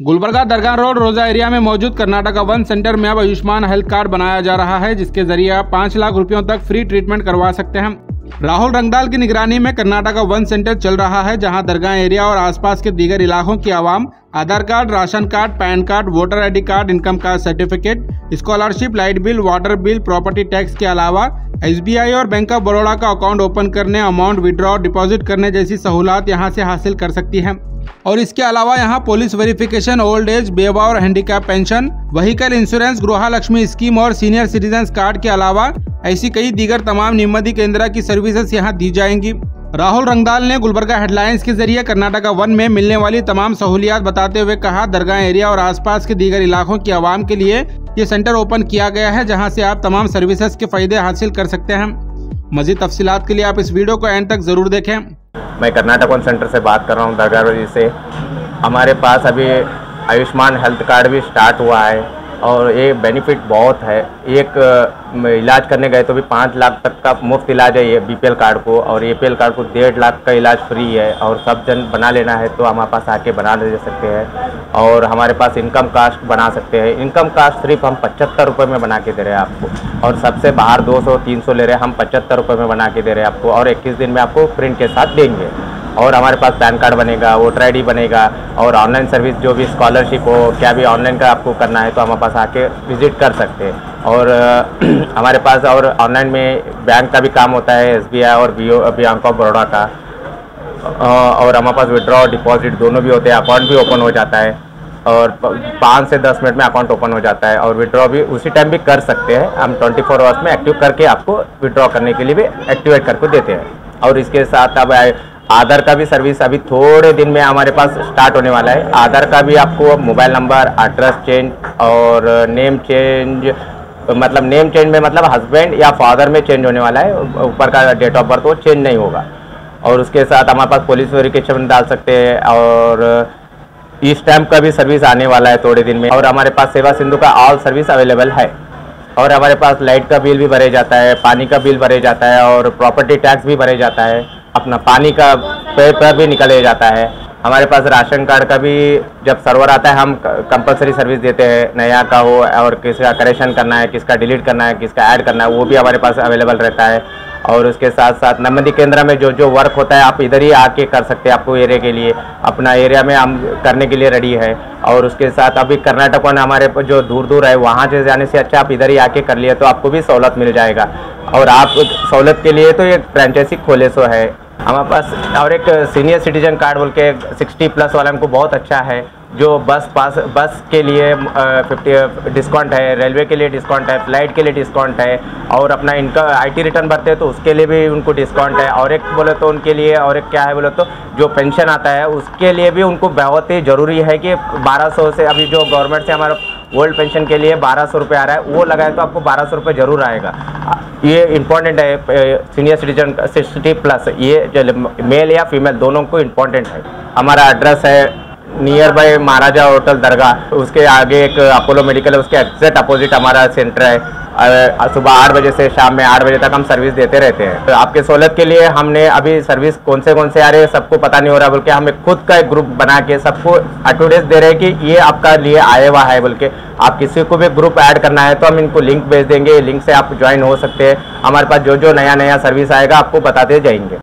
गुलबर्गा दरगाह road Roza area में मौजूद कर्नाटका वन सेंटर में अब आयुष्मान हेल्थ कार्ड बनाया जा रहा है, जिसके ज़रिए आप पाँच लाख रुपयों तक फ्री ट्रीटमेंट करवा सकते हैं। राहुल रंगदाल की निगरानी में कर्नाटका वन सेंटर चल रहा है, जहाँ दरगाह एरिया और आसपास के दीगर इलाकों की आवाम Aadhaar card, ration card, PAN card, voter ID card, income card certificate, scholarship, light bill, water bill, property tax के अलावा एसबीआई और बैंक ऑफ़ बड़ौदा का अकाउंट ओपन करने, अमाउंट विड्रॉ, डिपॉजिट करने जैसी सहूलत यहाँ से हासिल कर सकती है। और इसके अलावा यहाँ पुलिस वेरिफिकेशन, ओल्ड एज, बेवा और handicap pension, vehicle insurance Griha Lakshmi scheme और सीनियर सिटीजन कार्ड के अलावा ऐसी कई दीगर तमाम निम्मदी केंद्र की सर्विसेज़ यहाँ दी जाएँगी। राहुल रंगदाल ने गुलबर्गा हेडलाइंस के ज़रिए कर्नाटका वन में मिलने वाली तमाम सहूलियात बताते हुए कहा, दरगाह एरिया और आसपास के दीगर इलाकों की आवाम के लिए ये सेंटर ओपन किया गया है, जहाँ से आप तमाम सर्विसेज़ के फ़ायदे हासिल कर सकते हैं। मजीद तफसीत के लिए आप इस वीडियो को एंड तक ज़रूर देखें। मैं कर्नाटक वन सेंटर से बात कर रहा हूँ, दरगाह से। हमारे पास अभी आयुष्मान हेल्थ कार्ड भी स्टार्ट हुआ है। और ये बेनिफिट बहुत है। एक इलाज करने गए तो भी पाँच लाख तक का मुफ़्त इलाज है ये बीपीएल कार्ड को और एपीएल कार्ड को डेढ़ लाख का इलाज फ्री है और सब जन बना लेना है तो हमारे पास आके बना ले सकते हैं और हमारे पास इनकम कास्ट बना सकते हैं। इनकम कास्ट सिर्फ़ हम पचहत्तर रुपये में बना के दे रहे हैं आपको और सबसे बाहर दो सौ ले रहे हैं, हम पचहत्तर रुपये में बना के दे रहे हैं आपको और इक्कीस दिन में आपको प्रिंट के साथ देंगे। और हमारे पास पैन कार्ड बनेगा, वोटर आई बनेगा और ऑनलाइन सर्विस जो भी स्कॉलरशिप हो, क्या भी ऑनलाइन का आपको करना है तो हमारे पास आके विज़िट कर सकते हैं। और, हमारे पास और ऑनलाइन में बैंक का भी काम होता है, एसबीआई और बी बैंक ऑफ़ बड़ौदा का। और हमारे पास विड्रॉ डिपॉजिट दोनों भी होते हैं अकाउंट भी ओपन हो जाता है। और पाँच से दस मिनट में अकाउंट ओपन हो जाता है और विड्रॉ भी उसी टाइम भी कर सकते हैं। हम ट्वेंटी फोर आवर्स में एक्टिव करके आपको विड्रॉ करने के लिए भी एक्टिवेट करके देते हैं। और इसके साथ अब आधार का भी सर्विस अभी थोड़े दिन में हमारे पास स्टार्ट होने वाला है। आधार का भी आपको मोबाइल नंबर एड्रेस चेंज और नेम चेंज मतलब नेम चेंज में मतलब हस्बैंड या फादर में चेंज होने वाला है। ऊपर का डेट ऑफ़ बर्थ वो चेंज नहीं होगा। और उसके साथ हमारे पास पुलिस वेरिफिकेशन डाल सकते हैं और ई स्टैम्प का भी सर्विस आने वाला है थोड़े दिन में। और हमारे पास सेवा सिंधु का ऑल सर्विस अवेलेबल है। और हमारे पास लाइट का बिल भी भरे जाता है, पानी का बिल भरे जाता है और प्रॉपर्टी टैक्स भी भरे जाता है। अपना पानी का पेपर भी निकले जाता है। हमारे पास राशन कार्ड का भी जब सर्वर आता है, हम कंपलसरी सर्विस देते हैं, नया का हो और किसका करेक्शन करना है, किसका डिलीट करना है, किसका ऐड करना है, वो भी हमारे पास अवेलेबल रहता है। और उसके साथ साथ नमदी केंद्र में जो जो वर्क होता है, आप इधर ही आके कर सकते हैं आपको एरिया के लिए। अपना एरिया में हम करने के लिए रेडी है। और उसके साथ अभी कर्नाटक वन हमारे जो दूर दूर है, वहाँ से जाने से अच्छा आप इधर ही आके कर लिए तो आपको भी सहूलत मिल जाएगा। और आप सहूलत के लिए तो ये फ्रेंचाइजी खोले सो है। हमारे पास और एक सीनियर सिटीजन कार्ड बोल के सिक्सटी प्लस वाला हमको बहुत अच्छा है, जो बस पास, बस के लिए फिफ्टी डिस्काउंट है रेलवे के लिए डिस्काउंट है फ़्लाइट के लिए डिस्काउंट है, और अपना इनका आईटी रिटर्न भरते हैं तो उसके लिए भी उनको डिस्काउंट है, और एक बोले तो उनके लिए, और एक क्या है बोले तो जो पेंशन आता है, उसके लिए भी उनको बहुत ही ज़रूरी है कि 1200 से अभी जो गवर्नमेंट से हमारा ओल्ड पेंशन के लिए बारह सौ रुपये आ रहा है। वो लगाए तो आपको बारह सौ रुपये ज़रूर आएगा। ये इंपॉर्टेंट है सीनियर सिटीजन सिक्सटी प्लस ये मेल या फीमेल दोनों को इंपॉर्टेंट है। हमारा एड्रेस है नियर बाय महाराजा होटल दरगाह। उसके आगे एक अपोलो मेडिकल है, उसके एग्जैक्ट अपोजिट हमारा सेंटर है। सुबह आठ बजे से शाम में आठ बजे तक हम सर्विस देते रहते हैं। तो आपके सहूलत के लिए हमने अभी सर्विस कौन से कौन से आ रहे हैं, सबको पता नहीं हो रहा बोल के हमें खुद का एक ग्रुप बना के सबको अटोडेस दे रहे हैं कि ये आपका लिए आया हुआ है बोल के आप किसी को भी ग्रुप ऐड करना है तो हम इनको लिंक भेज देंगे। लिंक से आप ज्वाइन हो सकते हैं। हमारे पास जो जो नया नया सर्विस आएगा, आपको बताते जाएँगे।